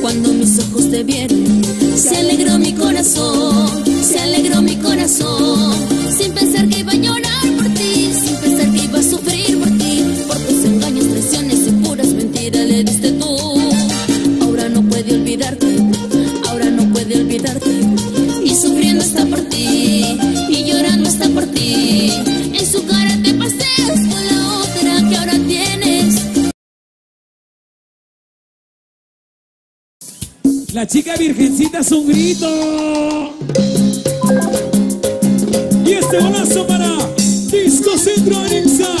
cuando mis ojos te vieron, se alegró mi corazón. La chica virgencita es un grito. Y este balazo para Disco Centro Anexa.